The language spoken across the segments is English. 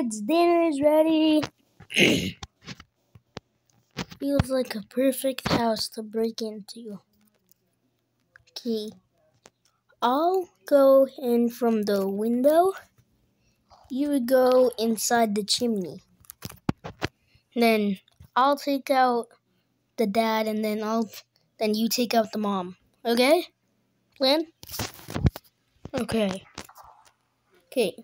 kids, dinner is ready. Feels like a perfect house to break into. Okay. I'll go in from the window. You go inside the chimney. Then I'll take out the dad and then I'll then you take out the mom. Okay? Plan? Okay. Okay.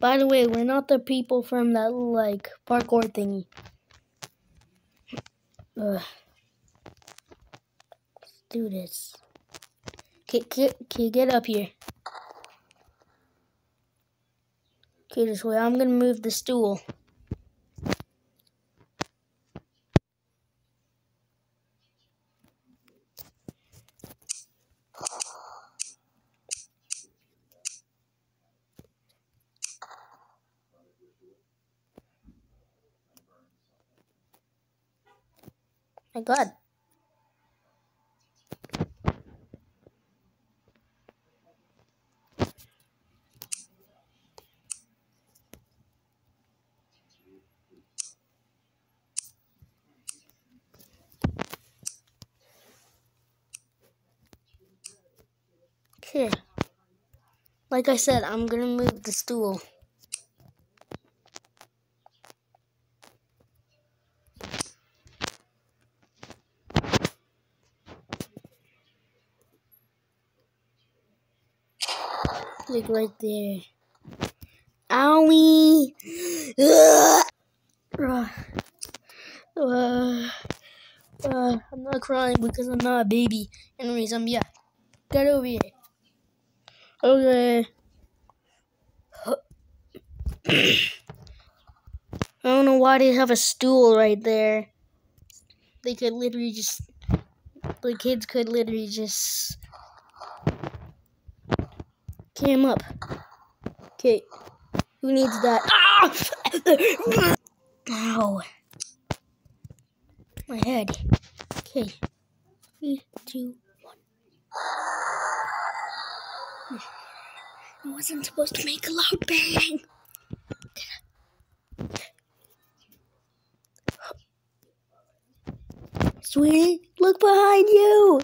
By the way, we're not the people from that like parkour thingy. Ugh. Let's do this. Get, okay, get up here. Okay, this way. I'm gonna move the stool. My God. Okay. Like I said, I'm gonna move the stool. Like right there. Owie! Uh, uh, uh, I'm not crying because I'm not a baby. Anyways, I'm yeah. Get over here. Okay. I don't know why they have a stool right there. They could literally just. The kids could literally just. Cam up. Okay. Who needs that? Ah! Ow. My head. Okay. Three, two, one. I wasn't supposed to make a loud bang. Sweetie, look behind you.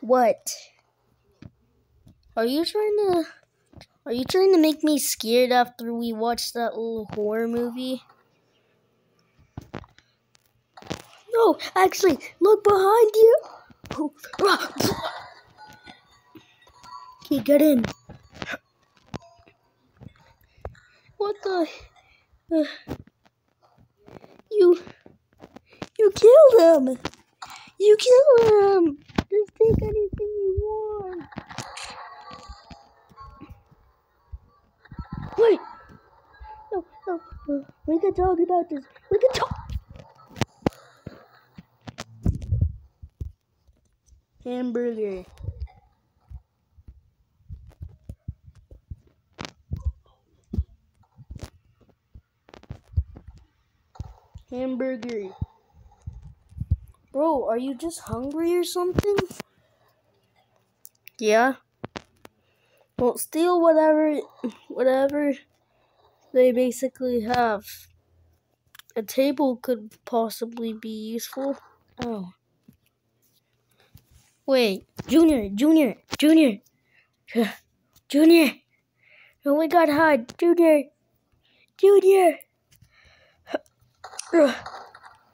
What? Are you trying to Are you trying to make me scared after we watched that little horror movie? No, actually, look behind you. Okay, get in. What the? Uh, you, you killed him. You killed him. Talk about this. We can talk. Hamburger. Hamburger. Bro, are you just hungry or something? Yeah. Well, steal whatever, whatever they basically have. A table could possibly be useful. Oh. Wait, Junior, Junior, Junior, Junior. Oh my God, hide, Junior, Junior.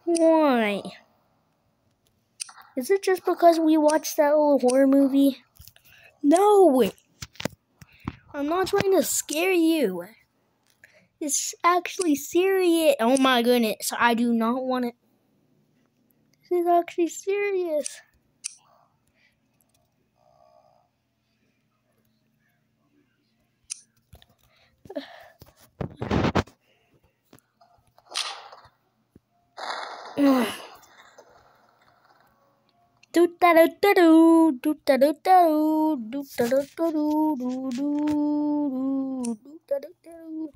Why? Is it just because we watched that little horror movie? No! I'm not trying to scare you. It's actually serious. Oh my goodness, I do not want it. This is actually serious. Do da do da do do da do da do do da do do do do do da do da do.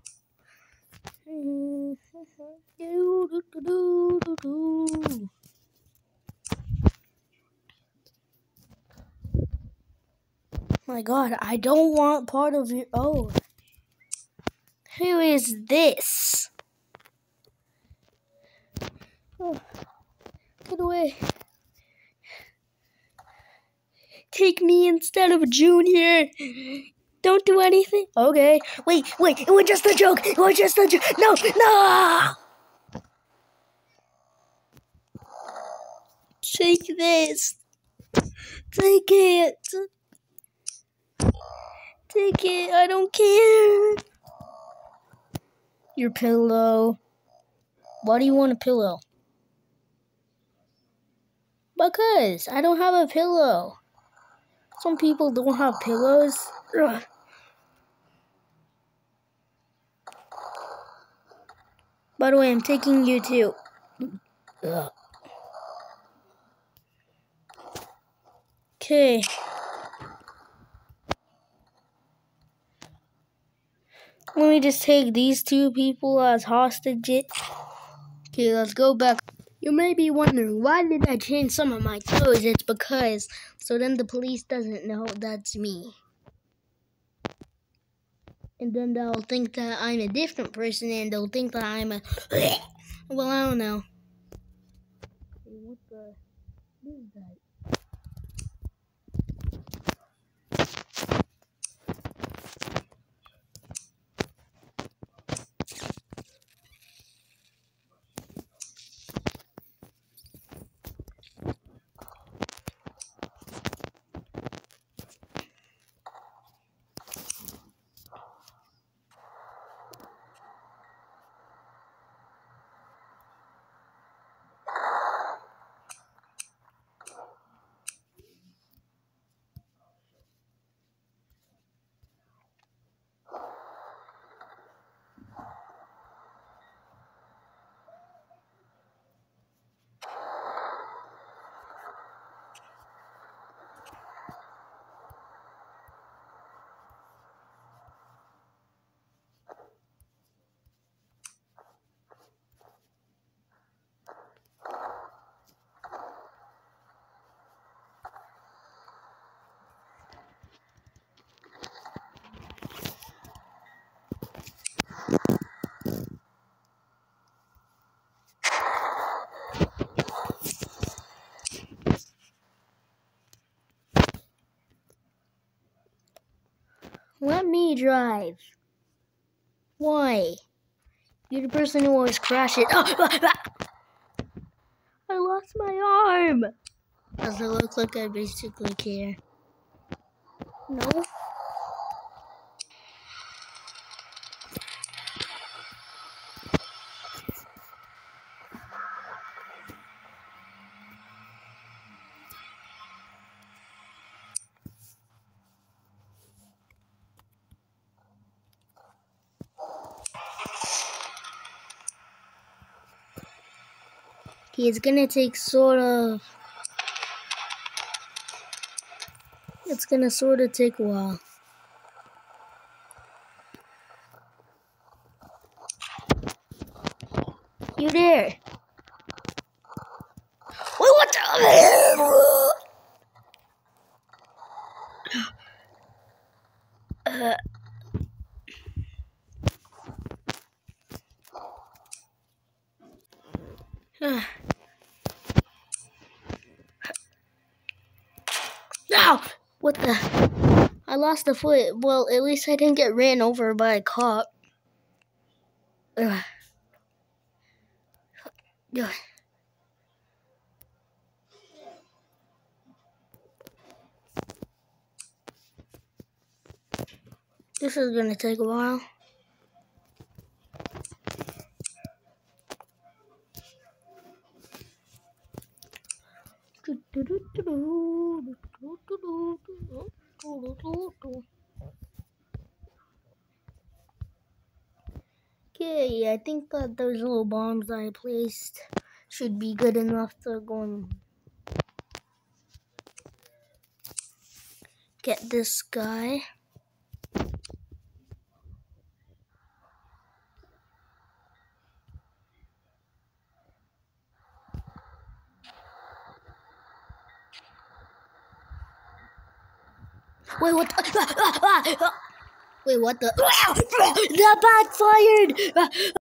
My God, I don't want part of your. Oh, Who is this? Oh, get away. Take me instead of Junior. Don't do anything. Okay. Wait, wait. It was just a joke. It was just a joke. No, no. Take this. Take it. Take it. I don't care. Your pillow. Why do you want a pillow? Because I don't have a pillow. Some people don't have pillows. Ugh. By the way, I'm taking you too. Ugh. Okay. Let me just take these two people as hostages. Okay, let's go back. You may be wondering, why did I change some of my clothes? It's because, so then the police doesn't know that's me. And then they'll think that I'm a different person and they'll think that I'm a... Well, I don't know. What the... What is that? Let me drive. Why? You're the person who always crashes. Ah! I lost my arm. Does it look like I basically care? No. It's gonna take sort of. It's gonna sort of take a while. You there? Wait, what the? Uh, uh. What the? I lost a foot. Well, at least I didn't get ran over by a cop. Ugh. Ugh. This is gonna take a while. Okay, I think that those little bombs I placed should be good enough to go and get this guy. Wait, what? Ah, Wait, what the? The that backfired!